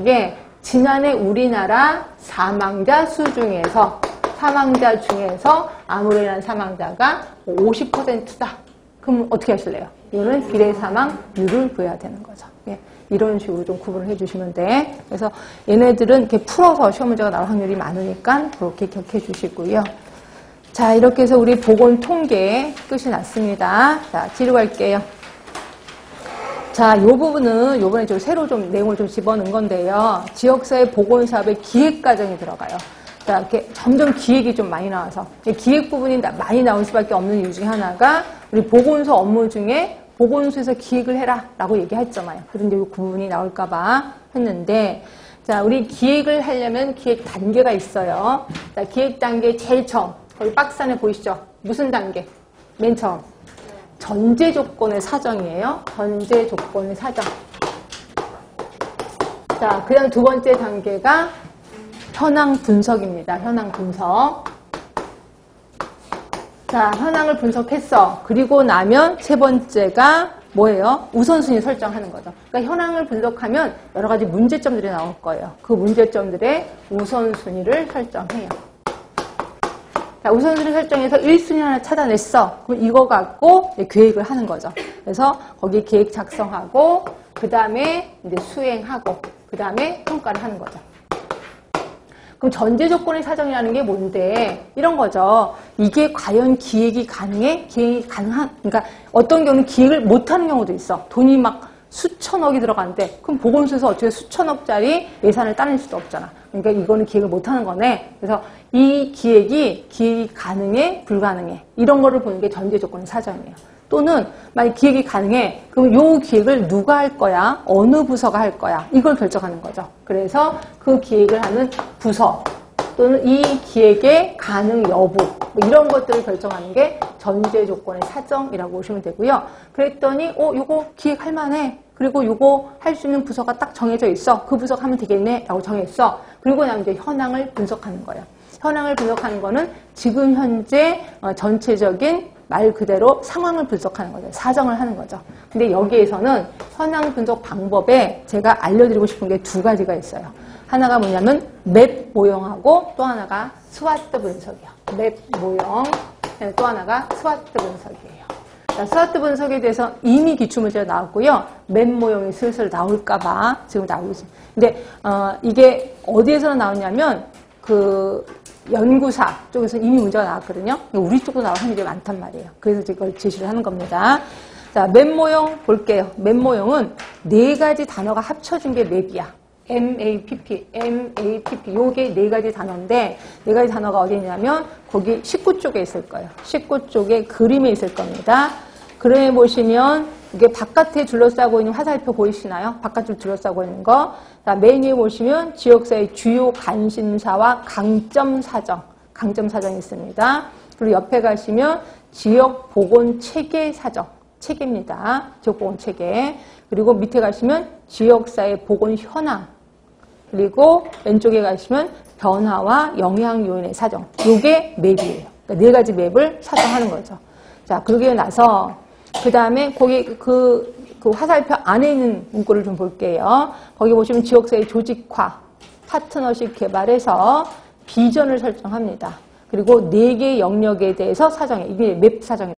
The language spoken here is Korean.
만약에 지난해 우리나라 사망자 수 중에서 사망자 중에서 암으로 인한 사망자가 50%다. 그럼 어떻게 하실래요? 이거는 비례 사망률을 구해야 되는 거죠. 예, 이런 식으로 좀 구분을 해주시면 돼. 그래서 얘네들은 이렇게 풀어서 시험 문제가 나올 확률이 많으니까 그렇게 기억해 주시고요. 자, 이렇게 해서 우리 보건 통계 끝이 났습니다. 자, 뒤로 갈게요. 자, 이 부분은 요번에 좀 새로 좀 내용을 좀 집어넣은 건데요. 지역사회 보건사업의 기획 과정이 들어가요. 자, 이렇게 점점 기획이 좀 많이 나와서 기획 부분이 많이 나올 수밖에 없는 이유 중에 하나가 우리 보건소 업무 중에 보건소에서 기획을 해라라고 얘기했잖아요. 그런데 이 부분이 나올까봐 했는데 자, 우리 기획을 하려면 기획 단계가 있어요. 자, 기획 단계 제일 처음 거기 박스 안에 보이시죠? 무슨 단계? 맨 처음. 전제 조건의 사정이에요. 전제 조건의 사정. 자, 그 다음 두 번째 단계가 현황 분석입니다. 현황 분석. 자, 현황을 분석했어. 그리고 나면 세 번째가 뭐예요? 우선순위 설정하는 거죠. 그러니까 현황을 분석하면 여러 가지 문제점들이 나올 거예요. 그 문제점들의 우선순위를 설정해요. 자, 우선순위 설정해서 1순위 하나 찾아냈어. 그럼 이거 갖고 계획을 하는 거죠. 그래서 거기 계획 작성하고, 그 다음에 이제 수행하고, 그 다음에 평가를 하는 거죠. 그럼 전제 조건의 사정이라는 게 뭔데? 이런 거죠. 이게 과연 기획이 가능해? 기획이 가능한, 그러니까 어떤 경우는 기획을 못하는 경우도 있어. 돈이 막 수천억이 들어가는데, 그럼 보건소에서 어떻게 수천억짜리 예산을 따낼 수도 없잖아. 그러니까 이거는 기획을 못하는 거네. 그래서 이 기획이 기획이 가능해, 불가능해. 이런 거를 보는 게 전제 조건의 사정이에요. 또는 만약 기획이 가능해 그럼 요 기획을 누가 할 거야 어느 부서가 할 거야 이걸 결정하는 거죠 그래서 그 기획을 하는 부서 또는 이 기획의 가능 여부 뭐 이런 것들을 결정하는 게 전제 조건의 사정이라고 보시면 되고요 그랬더니 어 요거 기획할 만해 그리고 요거 할 수 있는 부서가 딱 정해져 있어 그 부서가 하면 되겠네 라고 정했어 그리고 나면 이제 현황을 분석하는 거예요 현황을 분석하는 거는 지금 현재 어, 전체적인 말 그대로 상황을 분석하는 거죠. 사정을 하는 거죠. 근데 여기에서는 현황 분석 방법에 제가 알려드리고 싶은 게 두 가지가 있어요. 하나가 뭐냐면 MAPP 모형하고 또 하나가 SWOT 분석이요. MAPP 모형 또 하나가 SWOT 분석이에요. 자, SWOT 분석에 대해서 이미 기출문제가 나왔고요. MAPP 모형이 슬슬 나올까봐 지금 나오고 있습니다. 근데 어, 이게 어디에서 나오냐면 그 연구사 쪽에서 이미 문제가 나왔거든요. 우리 쪽도 나올 확률이 많단 말이에요. 그래서 이걸 제시를 하는 겁니다. 자, 맵 모형 볼게요. 맵 모형은 네 가지 단어가 합쳐진 게 맵이야. MAPP, MAPP. 요게 네 가지 단어인데, 네 가지 단어가 어디 있냐면, 거기 19쪽에 있을 거예요. 19쪽에 그림에 있을 겁니다. 그림에 보시면, 이게 바깥에 둘러싸고 있는 화살표 보이시나요? 바깥으로 둘러싸고 있는 거. 자, 메뉴에 보시면 지역사의 주요 관심사와 강점 사정, 강점 사정이 있습니다. 그리고 옆에 가시면 지역 보건 체계 사정, 체계입니다. 지역 보건 체계. 그리고 밑에 가시면 지역사의 보건 현황. 그리고 왼쪽에 가시면 변화와 영향 요인의 사정. 요게 맵이에요. 그러니까 네 가지 맵을 사정하는 거죠. 자, 그러고 나서 그 다음에 거기 그, 그 화살표 안에 있는 문구를 좀 볼게요. 거기 보시면 지역사회 조직화, 파트너십 개발해서 비전을 설정합니다. 그리고 네개 영역에 대해서 사정해. 이게 맵 사정이에요.